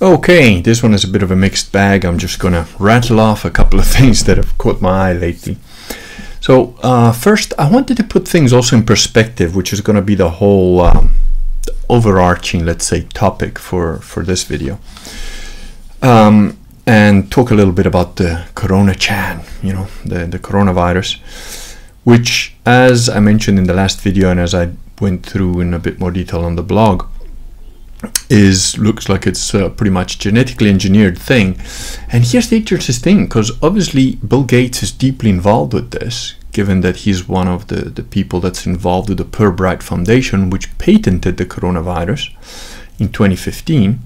Okay, this one is a bit of a mixed bag. I'm just gonna rattle off a couple of things that have caught my eye lately. So uh, first, I wanted to put things also in perspective, which is going to be the whole um, overarching, let's say, topic for for this video, um, and talk a little bit about the Corona Chan, you know, the the coronavirus, which, as I mentioned in the last video, and as I went through in a bit more detail on the blog, is looks like it's a pretty much genetically engineered thing. And here's the interesting thing, because obviously Bill Gates is deeply involved with this, given that he's one of the, the people that's involved with the Pirbright Foundation, which patented the coronavirus in 2015.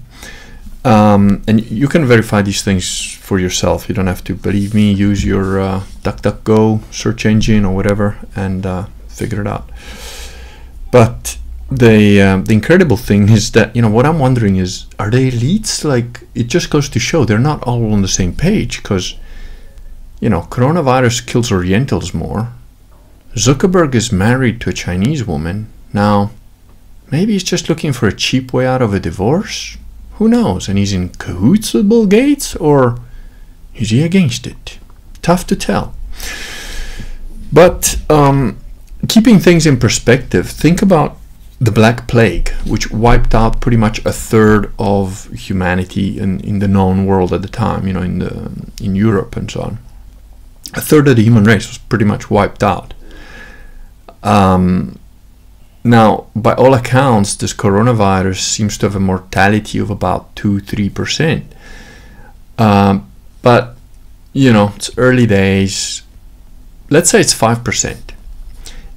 Um, and you can verify these things for yourself. You don't have to believe me. Use your uh, DuckDuckGo search engine or whatever and uh, figure it out. But the uh, the incredible thing is that you know what I'm wondering is are they elites like it just goes to show they're not all on the same page because you know coronavirus kills Orientals more. Zuckerberg is married to a Chinese woman now. Maybe he's just looking for a cheap way out of a divorce. Who knows? And he's in cahoots with Bill Gates or is he against it? Tough to tell. But um, keeping things in perspective, think about the Black Plague, which wiped out pretty much a third of humanity in, in the known world at the time, you know, in the in Europe and so on. A third of the human race was pretty much wiped out. Um, now, by all accounts, this coronavirus seems to have a mortality of about two, three percent. Um, but you know, it's early days. Let's say it's five percent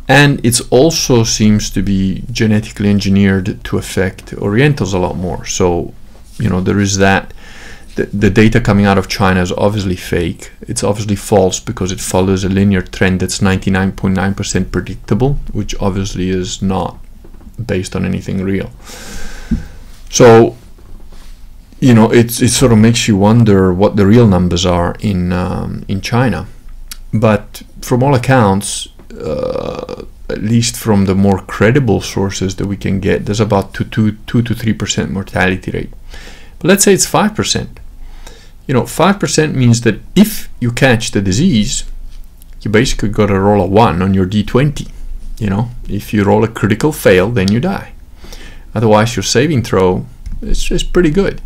and it also seems to be genetically engineered to affect Orientals a lot more. So, you know, there is that. The, the data coming out of China is obviously fake. It's obviously false because it follows a linear trend that's 99.9% predictable, which obviously is not based on anything real. So, you know, it, it sort of makes you wonder what the real numbers are in um, in China. But from all accounts, uh, at least from the more credible sources that we can get, there's about two, two, two to three percent mortality rate. But let's say it's five percent. You know, five percent means that if you catch the disease, you basically got to roll a one on your d20. You know, if you roll a critical fail, then you die. Otherwise, your saving throw is just pretty good.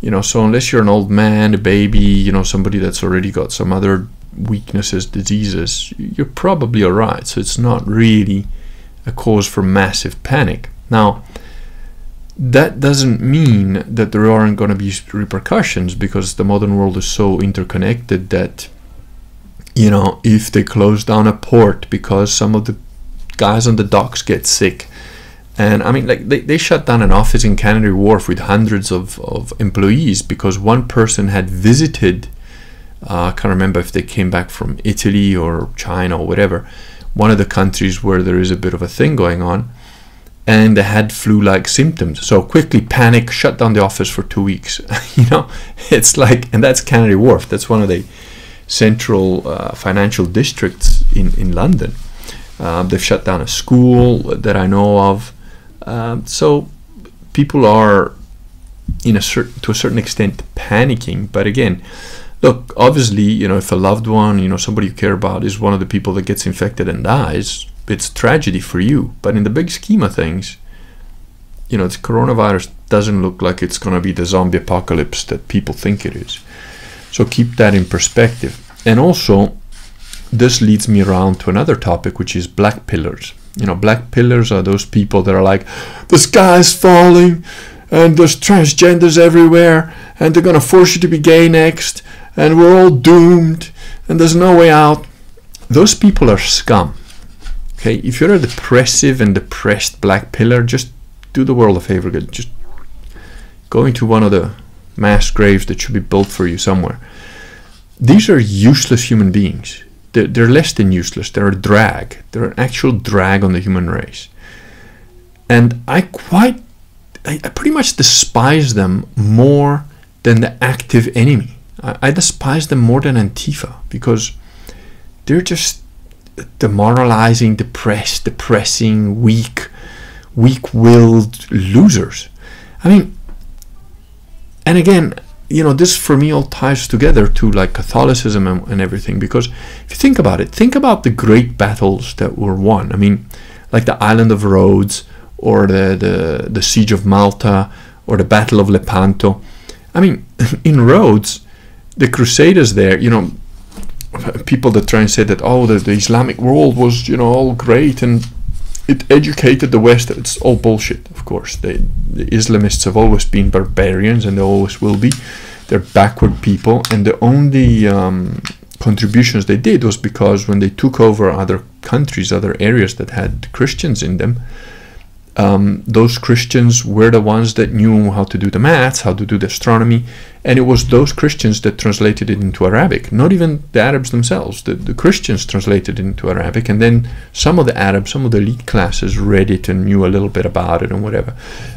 You know, so unless you're an old man, a baby, you know, somebody that's already got some other weaknesses, diseases, you're probably alright. So it's not really a cause for massive panic. Now, that doesn't mean that there aren't going to be repercussions because the modern world is so interconnected that, you know, if they close down a port because some of the guys on the docks get sick, and I mean, like they, they shut down an office in Canary Wharf with hundreds of, of employees because one person had visited uh, I can't remember if they came back from Italy or China or whatever, one of the countries where there is a bit of a thing going on, and they had flu-like symptoms. So quickly panic, shut down the office for two weeks. you know, it's like, and that's Canary Wharf. That's one of the central uh, financial districts in in London. Um, they've shut down a school that I know of. Um, so people are, in a certain to a certain extent, panicking. But again look, obviously, you know, if a loved one, you know, somebody you care about is one of the people that gets infected and dies, it's tragedy for you. But in the big scheme of things, you know, the coronavirus doesn't look like it's going to be the zombie apocalypse that people think it is. So keep that in perspective. And also, this leads me around to another topic, which is black pillers. You know, black pillers are those people that are like, the sky is falling, and there's transgenders everywhere, and they're going to force you to be gay next, and we're all doomed and there's no way out. Those people are scum. Okay, if you're a depressive and depressed black piller, just do the world a favor. Just go into one of the mass graves that should be built for you somewhere. These are useless human beings. They're, they're less than useless. They're a drag. They're an actual drag on the human race. And I quite, I, I pretty much despise them more than the active enemy. I, despise them more than Antifa because they're just demoralizing, depressed, depressing, weak, weak-willed losers. I mean, and again, you know, this for me all ties together to like Catholicism and, and everything because if you think about it, think about the great battles that were won. I mean, like the Island of Rhodes or the, the, the Siege of Malta or the Battle of Lepanto. I mean, in Rhodes, the Crusaders there, you know, people that try and say that, oh, the, the Islamic world was, you know, all great and it educated the West. It's all bullshit, of course. They, the Islamists have always been barbarians and they always will be. They're backward people, and the only um, contributions they did was because when they took over other countries, other areas that had Christians in them, um, those Christians were the ones that knew how to do the maths, how to do the astronomy, and it was those Christians that translated it into Arabic. Not even the Arabs themselves. The, the Christians translated it into Arabic, and then some of the Arabs, some of the elite classes read it and knew a little bit about it and whatever.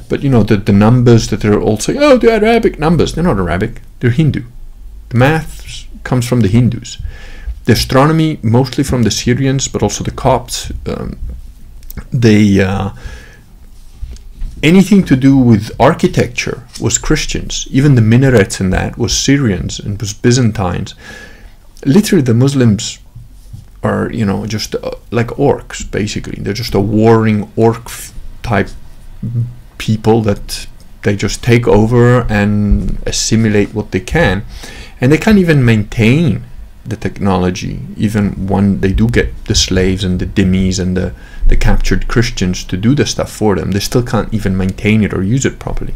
But you know, the, the numbers that they're all saying, oh, they're Arabic numbers. They're not Arabic, they're Hindu. The math comes from the Hindus. The astronomy, mostly from the Syrians, but also the Copts. Um, they. Uh, anything to do with architecture was Christians. Even the minarets and that was Syrians and was Byzantines. Literally, the Muslims are, you know, just uh, like orcs, basically. They're just a warring orc type people that they just take over and assimilate what they can. And they can't even maintain the technology, even when they do get the slaves and the dhimmis and the, the captured Christians to do the stuff for them, they still can't even maintain it or use it properly.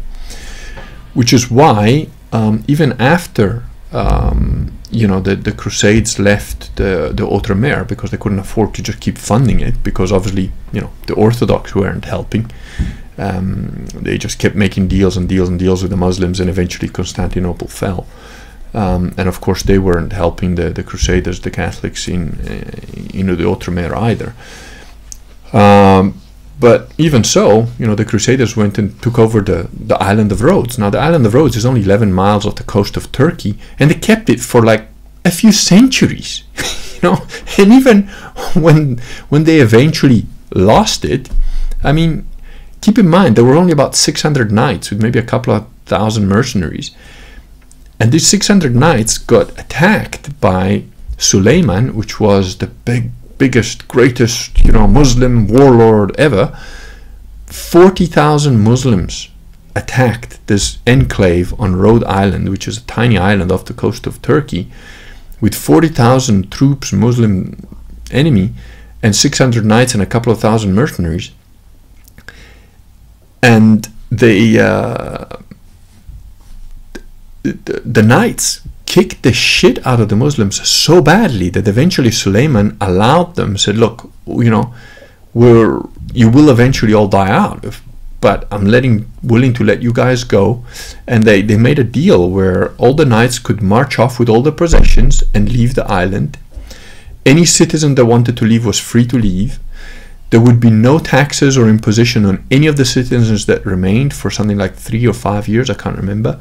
Which is why, um, even after um, you know the, the Crusades left the the Outremer because they couldn't afford to just keep funding it because obviously you know the Orthodox weren't helping. Um, they just kept making deals and deals and deals with the Muslims, and eventually Constantinople fell. Um, and of course, they weren't helping the, the Crusaders, the Catholics in uh, in the Outremer either. Um, but even so, you know, the Crusaders went and took over the, the island of Rhodes. Now, the island of Rhodes is only 11 miles off the coast of Turkey, and they kept it for like a few centuries. you know, and even when when they eventually lost it, I mean, keep in mind there were only about 600 knights with maybe a couple of thousand mercenaries and these 600 knights got attacked by Suleiman, which was the big, biggest, greatest, you know, Muslim warlord ever. 40,000 Muslims attacked this enclave on Rhode Island, which is a tiny island off the coast of Turkey, with 40,000 troops, Muslim enemy, and 600 knights and a couple of thousand mercenaries. And they uh, the, knights kicked the shit out of the Muslims so badly that eventually Suleiman allowed them, said, look, you know, we're, you will eventually all die out, but I'm letting, willing to let you guys go. And they, they made a deal where all the knights could march off with all the possessions and leave the island. Any citizen that wanted to leave was free to leave. There would be no taxes or imposition on any of the citizens that remained for something like three or five years, I can't remember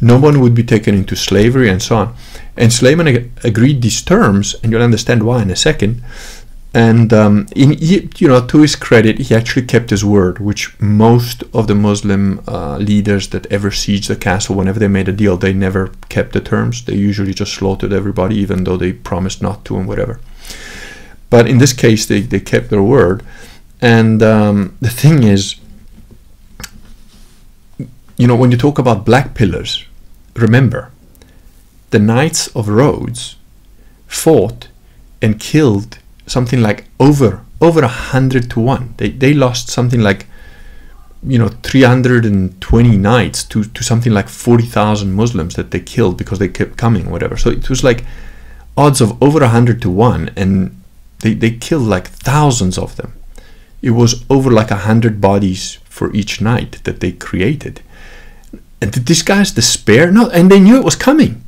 no one would be taken into slavery and so on. And Suleiman ag- agreed these terms, and you'll understand why in a second. And um, in, you know, to his credit, he actually kept his word, which most of the Muslim uh, leaders that ever sieged the castle, whenever they made a deal, they never kept the terms. They usually just slaughtered everybody, even though they promised not to and whatever. But in this case, they, they kept their word. And um, the thing is, you know, when you talk about black pillers, remember, the Knights of Rhodes fought and killed something like over over a hundred to one. They they lost something like you know 320 knights to, to something like 40,000 Muslims that they killed because they kept coming whatever. So it was like odds of over a hundred to one and they, they killed like thousands of them. It was over like a hundred bodies for each knight that they created. And did these guys despair? No, and they knew it was coming.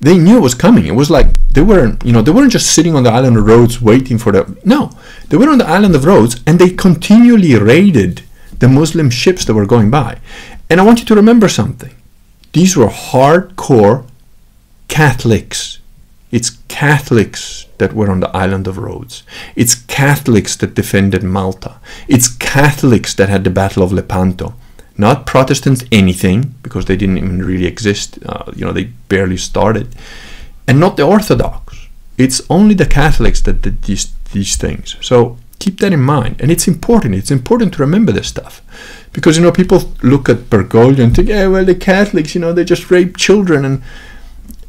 They knew it was coming. It was like they weren't, you know, they weren't just sitting on the island of Rhodes waiting for the. No, they were on the island of Rhodes and they continually raided the Muslim ships that were going by. And I want you to remember something. These were hardcore Catholics. It's Catholics that were on the island of Rhodes. It's Catholics that defended Malta. It's Catholics that had the Battle of Lepanto not Protestants anything because they didn't even really exist. Uh, you know, they barely started, and not the Orthodox. It's only the Catholics that did these these things. So keep that in mind, and it's important. It's important to remember this stuff because you know people look at Bergoglio and think, yeah, well, the Catholics, you know, they just rape children and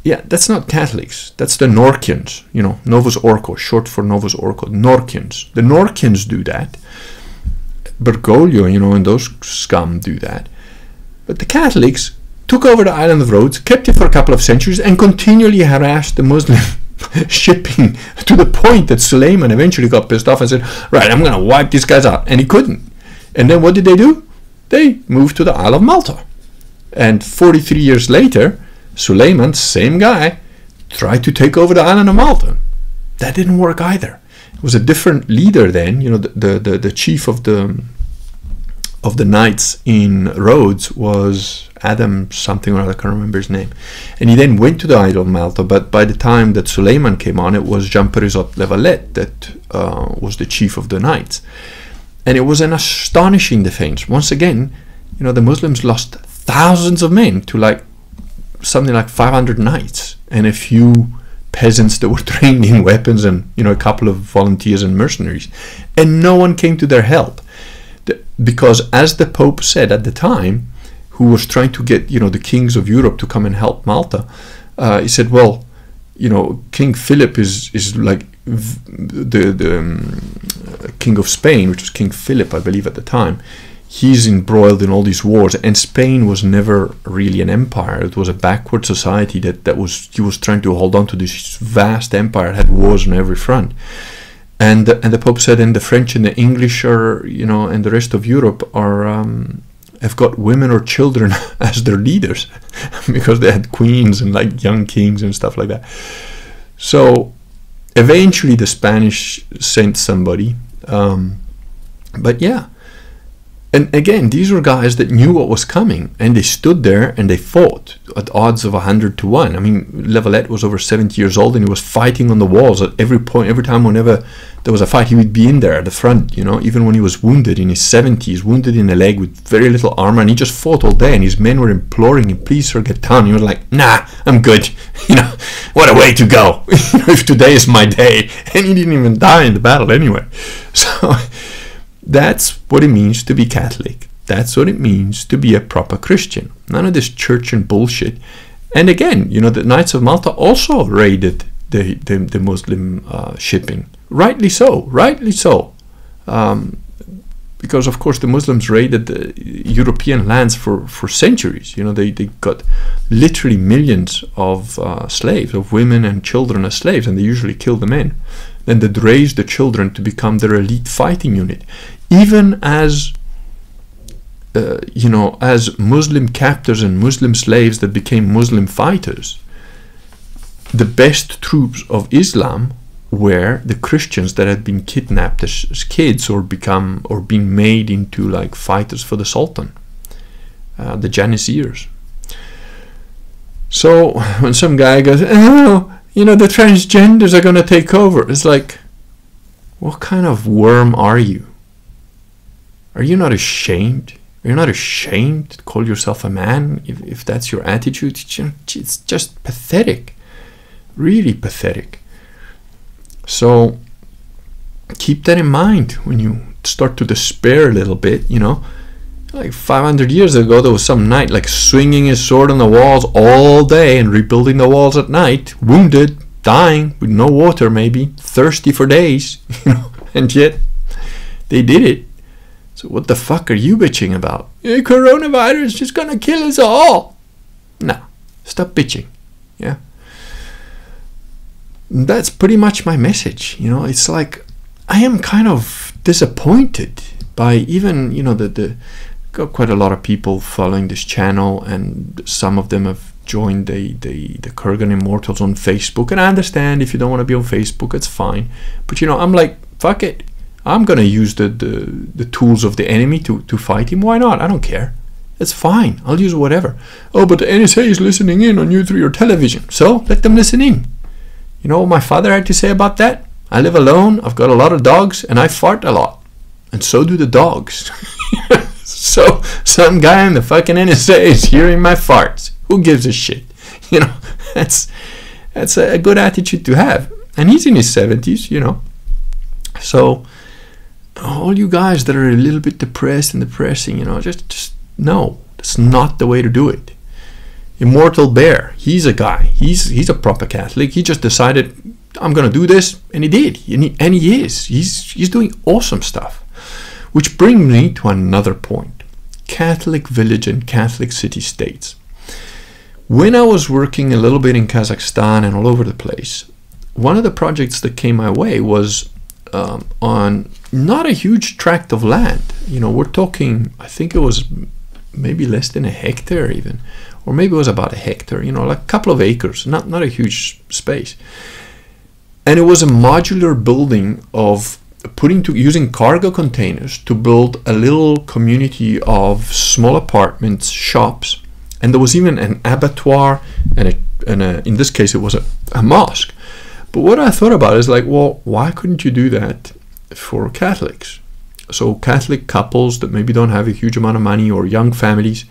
yeah, that's not Catholics. That's the Norkians, you know, Novus Ordo, short for Novus Ordo, Norkians. The Norkians do that. Bergoglio, you know, and those scum do that. But the Catholics took over the island of Rhodes, kept it for a couple of centuries, and continually harassed the Muslim shipping to the point that Suleiman eventually got pissed off and said, Right, I'm going to wipe these guys out. And he couldn't. And then what did they do? They moved to the Isle of Malta. And 43 years later, Suleiman, same guy, tried to take over the island of Malta. That didn't work either. It was a different leader then. You know, the the, the, the chief of the of the knights in Rhodes was Adam something or other, I can't remember his name. And he then went to the Isle of Malta, but by the time that Suleiman came on, it was Jean Parisot Le Valette that uh, was the chief of the knights. And it was an astonishing defense. Once again, you know, the Muslims lost thousands of men to like something like 500 knights. And a few peasants that were trained in weapons and you know a couple of volunteers and mercenaries. And no one came to their help. Because as the pope said at the time who was trying to get you know the kings of europe to come and help malta uh, he said well you know king philip is is like the the um, king of spain which was king philip i believe at the time he's embroiled in all these wars and Spain was never really an empire. It was a backward society that, that was he was trying to hold on to this vast empire had wars on every front. And and the Pope said and the French and the English are you know and the rest of Europe are um, have got women or children as their leaders because they had queens and like young kings and stuff like that. So eventually the Spanish sent somebody um, but yeah and again, these were guys that knew what was coming and they stood there and they fought at odds of 100 to 1. I mean, Le Valette was over 70 years old and he was fighting on the walls at every point, every time, whenever there was a fight, he would be in there at the front, you know, even when he was wounded in his 70s, wounded in the leg with very little armor. And he just fought all day and his men were imploring him, please, sir, get down. He was like, nah, I'm good. You know, what a way to go. if today is my day. And he didn't even die in the battle anyway. So that's what it means to be Catholic. That's what it means to be a proper Christian. None of this church and bullshit. And again, you know, the Knights of Malta also raided the, the, the Muslim uh, shipping. Rightly so, rightly so. Um, because, of course, the Muslims raided the European lands for, for centuries. You know, they, they got literally millions of uh, slaves, of women and children as slaves, and they usually kill the men. Then they'd raise the children to become their elite fighting unit even as uh, you know, as Muslim captors and Muslim slaves that became Muslim fighters, the best troops of Islam were the Christians that had been kidnapped as, as kids or become or been made into like fighters for the Sultan, uh, the Janissaries. So when some guy goes, oh, you know, the transgenders are going to take over, it's like, what kind of worm are you? Are you not ashamed? Are you not ashamed to call yourself a man if, if that's your attitude? It's just pathetic. Really pathetic. So keep that in mind when you start to despair a little bit, you know. Like 500 years ago, there was some knight like swinging his sword on the walls all day and rebuilding the walls at night, wounded, dying, with no water maybe, thirsty for days, you know, and yet they did it. So what the fuck are you bitching about? Yeah, coronavirus is just gonna kill us all. No, stop bitching. Yeah. That's pretty much my message. You know, it's like I am kind of disappointed by even you know the the got quite a lot of people following this channel, and some of them have joined the the the Kurgan Immortals on Facebook. And I understand if you don't want to be on Facebook, it's fine. But you know, I'm like, fuck it. I'm to use the, the, the tools of the enemy to, to fight him. Why not? I don't care. It's fine. I'll use whatever. Oh, but the NSA is listening in on you through your television. So let them listen in. You know what my father had to say about that? I live alone, I've got a lot of dogs, and I fart a lot. And so do the dogs. so some guy in the fucking NSA is hearing my farts. Who gives a shit? You know, that's that's a good attitude to have. And he's in his 70s, you know. So all you guys that are a little bit depressed and depressing, you know, just just no, that's not the way to do it. Immortal Bear, he's a guy. He's he's a proper Catholic. He just decided I'm gonna do this, and he did, and he, and he is. He's he's doing awesome stuff. Which brings me to another point: Catholic village and Catholic city states. When I was working a little bit in Kazakhstan and all over the place, one of the projects that came my way was um, on not a huge tract of land. You know, we're talking, I think it was maybe less than a hectare even, or maybe it was about a hectare, you know, like a couple of acres, not, not a huge space. And it was a modular building of putting to using cargo containers to build a little community of small apartments, shops, and there was even an abattoir and, a, and a, in this case it was a, a mosque but what i thought about is like well why couldn't you do that for catholics so catholic couples that maybe don't have a huge amount of money or young families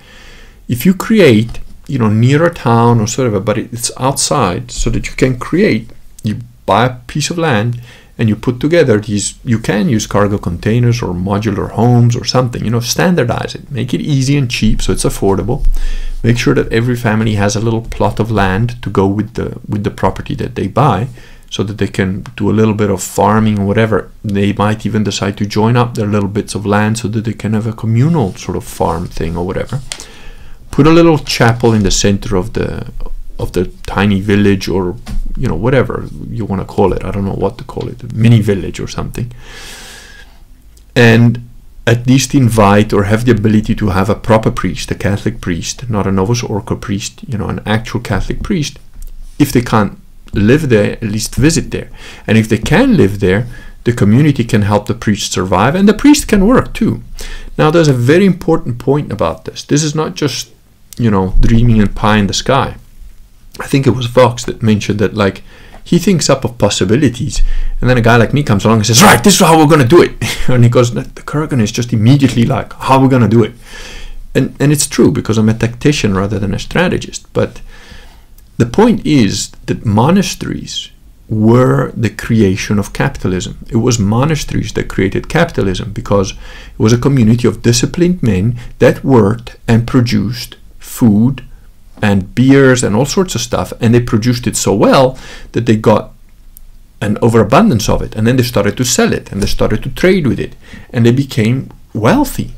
if you create you know near a town or sort of but it's outside so that you can create you buy a piece of land and you put together these you can use cargo containers or modular homes or something you know standardize it. Make it easy and cheap so it's affordable. Make sure that every family has a little plot of land to go with the with the property that they buy so that they can do a little bit of farming or whatever. They might even decide to join up their little bits of land so that they can have a communal sort of farm thing or whatever put a little chapel in the center of the of the tiny village or you know whatever you want to call it. I don't know what to call it mini village or something. And at least invite or have the ability to have a proper priest a catholic priest not a novus ordo priest you know an actual catholic priest. If they can't live there at least visit there. And if they can live there the community can help the priest survive and the priest can work too. Now there's a very important point about this. This is not just you know dreaming and pie in the sky I think it was Vox that mentioned that like he thinks up of possibilities, and then a guy like me comes along and says, "Right, this is how we're going to do it," and he goes, "The Kurgan is just immediately like, how we're to do it?" And and it's true because I'm a tactician rather than a strategist. But the point is that monasteries were the creation of capitalism. It was monasteries that created capitalism because it was a community of disciplined men that worked and produced food and beers and all sorts of stuff and they produced it so well that they got an overabundance of it and then they started to sell it and they started to trade with it and they became wealthy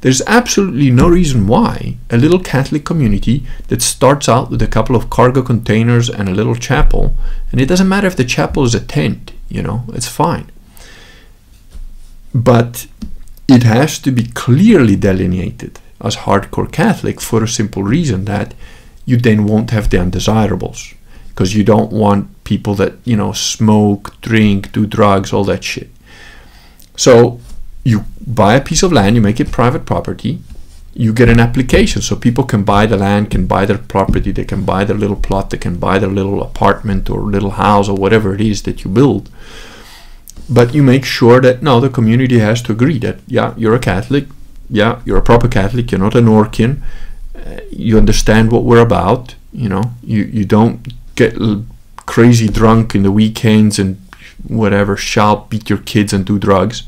there's absolutely no reason why a little Catholic community that starts out with a couple of cargo containers and a little chapel, and it doesn't matter if the chapel is a tent, you know, it's fine. But it has to be clearly delineated as hardcore Catholic for a simple reason that you then won't have the undesirables because you don't want people that you know smoke drink do drugs all that shit. So you buy a piece of land you make it private property you get an application. So people can buy the land can buy their property they can buy their little plot they can buy their little apartment or little house or whatever it is that you build. But you make sure that no the community has to agree that yeah you're a catholic yeah you're a proper catholic you're not an orcian uh, you understand what we're about. You know, you you don't get crazy drunk in the weekends and whatever, shout, beat your kids, and do drugs.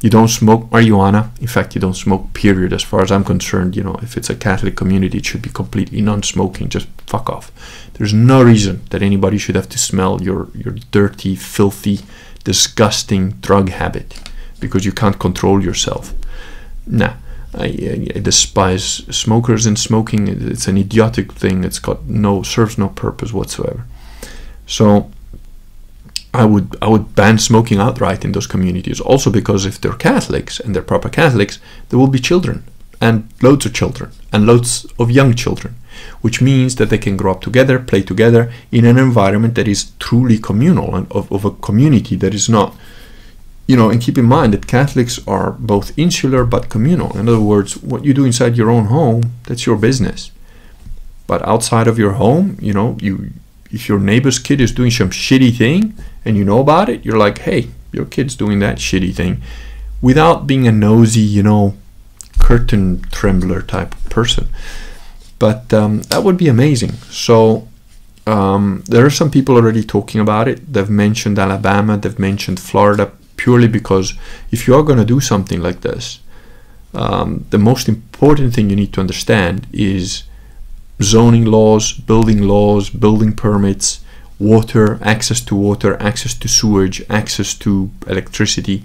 You don't smoke marijuana. In fact, you don't smoke. Period. As far as I'm concerned, you know, if it's a Catholic community, it should be completely non-smoking. Just fuck off. There's no reason that anybody should have to smell your your dirty, filthy, disgusting drug habit because you can't control yourself. Nah. I, I, despise smokers and smoking. It's an idiotic thing. It's got no serves no purpose whatsoever. So I would I would ban smoking outright in those communities. Also because if they're Catholics and they're proper Catholics, there will be children and loads of children and loads of young children, which means that they can grow up together, play together in an environment that is truly communal and of, of a community that is not you know, and keep in mind that Catholics are both insular but communal. In other words, what you do inside your own home, that's your business. But outside of your home, you know, you if your neighbor's kid is doing some shitty thing and you know about it, you're like, hey, your kid's doing that shitty thing, without being a nosy, you know, curtain trembler type person. But um, that would be amazing. So um, there are some people already talking about it. They've mentioned Alabama, they've mentioned Florida, purely because if you are going to do something like this, um, the most important thing you need to understand is zoning laws, building laws, building permits, water, access to water, access to sewage, access to electricity.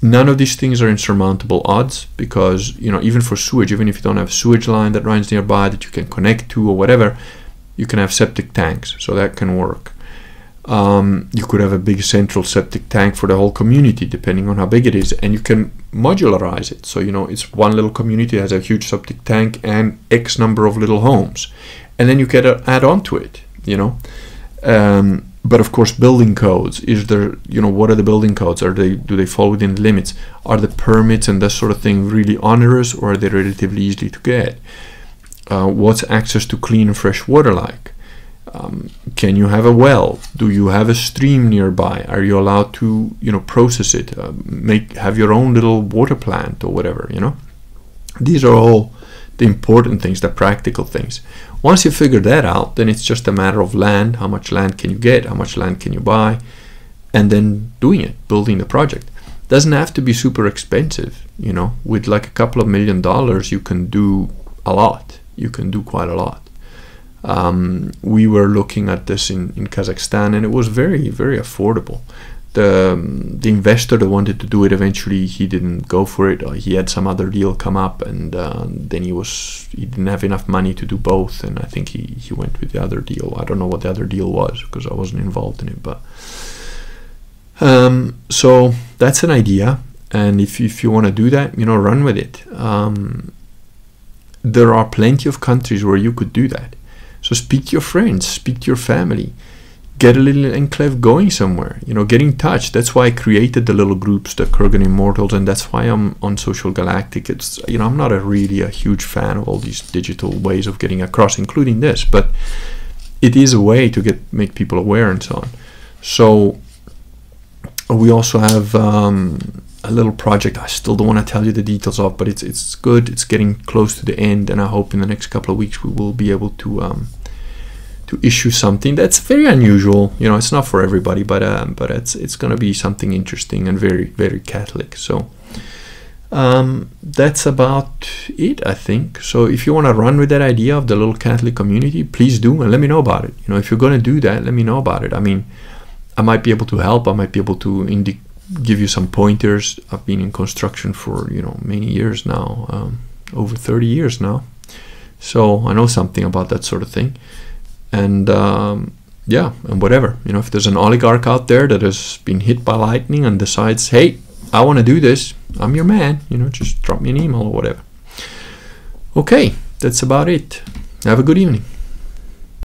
None of these things are insurmountable odds because, you know, even for sewage, even if you don't have a sewage line that runs nearby that you can connect to or whatever, you can have septic tanks, so that can work. Um, you could have a big central septic tank for the whole community, depending on how big it is, and you can modularize it. So, you know, it's one little community has a huge septic tank and X number of little homes, and then you can add on to it, you know. Um, but of course, building codes is there. You know, what are the building codes? Are they do they fall within the limits? Are the permits and that sort of thing really onerous, or are they relatively easy to get? Uh, what's access to clean and fresh water like? Um, can you have a well? Do you have a stream nearby? Are you allowed to, you know, process it? Uh, make have your own little water plant or whatever. You know, these are all the important things, the practical things. Once you figure that out, then it's just a matter of land. How much land can you get? How much land can you buy? And then doing it, building the project. Doesn't have to be super expensive, you know. With like a couple of million dollars, you can do a lot. You can do quite a lot. Um, we were looking at this in, in Kazakhstan, and it was very, very affordable. The um, the investor that wanted to do it eventually he didn't go for it. He had some other deal come up and uh, then he was he didn't have enough money to do both and I think he, he went with the other deal. I don't know what the other deal was because I wasn't involved in it but um, so that's an idea and if, if you want to do that you know run with it. Um, there are plenty of countries where you could do that so speak to your friends speak to your family. Get a little enclave going somewhere you know get in touch. That's why i created the little groups the kurgan immortals and that's why i'm on social galactic. It's you know i'm not a really a huge fan of all these digital ways of getting across including this but it is a way to get make people aware and so on. So we also have um, a little project. I still don't want to tell you the details of but it's it's good. It's getting close to the end and i hope in the next couple of weeks we will be able to um, to issue something that's very unusual. You know, it's not for everybody, but um, but it's it's going to be something interesting and very very Catholic. So um, that's about it, I think. So if you want to run with that idea of the little Catholic community, please do and let me know about it. You know, if you're going to do that, let me know about it. I mean, I might be able to help. I might be able to indi- give you some pointers. I've been in construction for you know many years now, um, over 30 years now. So I know something about that sort of thing and um, yeah, and whatever. You know, if there's an oligarch out there that has been hit by lightning and decides, hey, I want to do this, I'm your man. You know, just drop me an email or whatever. Okay, that's about it. Have a good evening.